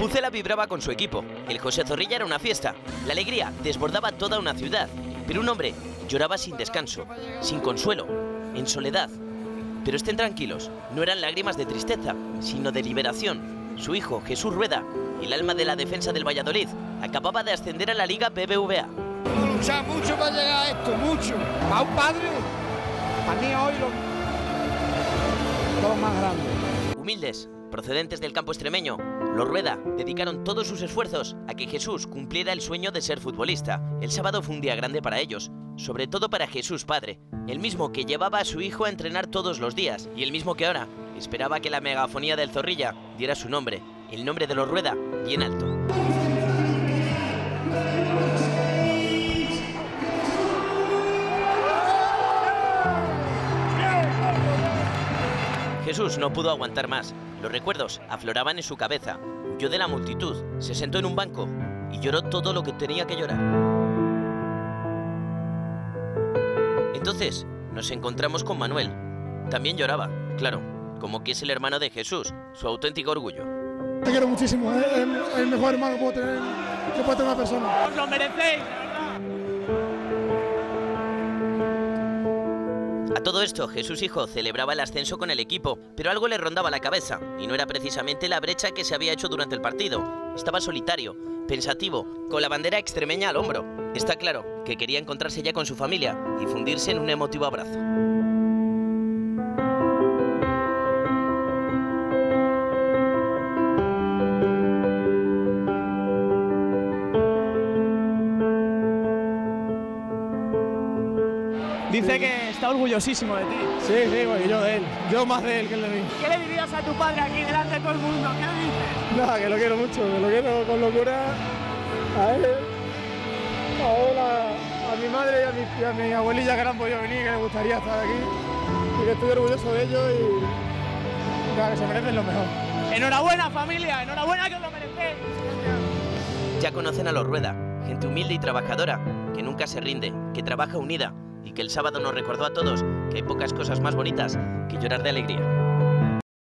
Pucela vibraba con su equipo. El José Zorrilla era una fiesta. La alegría desbordaba toda una ciudad. Pero un hombre lloraba sin descanso, sin consuelo, en soledad. Pero estén tranquilos, no eran lágrimas de tristeza, sino de liberación. Su hijo, Jesús Rueda, el alma de la defensa del Valladolid, acababa de ascender a la Liga BBVA. luchar mucho para llegar a esto, mucho. A un padre, a mí hoy lo, lo más grande. Humildes, procedentes del campo extremeño, los Rueda dedicaron todos sus esfuerzos a que Jesús cumpliera el sueño de ser futbolista. El sábado fue un día grande para ellos, sobre todo para Jesús padre, el mismo que llevaba a su hijo a entrenar todos los días y el mismo que ahora esperaba que la megafonía del Zorrilla diera su nombre, el nombre de los Rueda, bien alto. Jesús no pudo aguantar más. Los recuerdos afloraban en su cabeza. Huyó de la multitud, se sentó en un banco y lloró todo lo que tenía que llorar. Entonces nos encontramos con Manuel. También lloraba, claro, como que es el hermano de Jesús, su auténtico orgullo. Te quiero muchísimo, es el, el mejor hermano que puede tener, que puede tener una persona. ¡Os lo merecéis! A todo esto, Jesús Hijo celebraba el ascenso con el equipo, pero algo le rondaba la cabeza, y no era precisamente la brecha que se había hecho durante el partido. Estaba solitario, pensativo, con la bandera extremeña al hombro. Está claro que quería encontrarse ya con su familia y fundirse en un emotivo abrazo. Dice que está orgullosísimo de ti. Sí, sí, güey, yo de él. Yo más de él que el de mí. ¿Qué le dirías a tu padre aquí delante de todo el mundo? ¿Qué le dices? Nada, que lo quiero mucho, que lo quiero con locura a él, a él, a, a mi madre y a mi, y a mi abuelilla que no han podido venir, que les gustaría estar aquí. Y que estoy orgulloso de ellos y nada, que se merecen lo mejor. Enhorabuena familia, enhorabuena que os lo merecéis. Ya conocen a los Rueda, gente humilde y trabajadora, que nunca se rinde, que trabaja unida y que el sábado nos recordó a todos que hay pocas cosas más bonitas que llorar de alegría.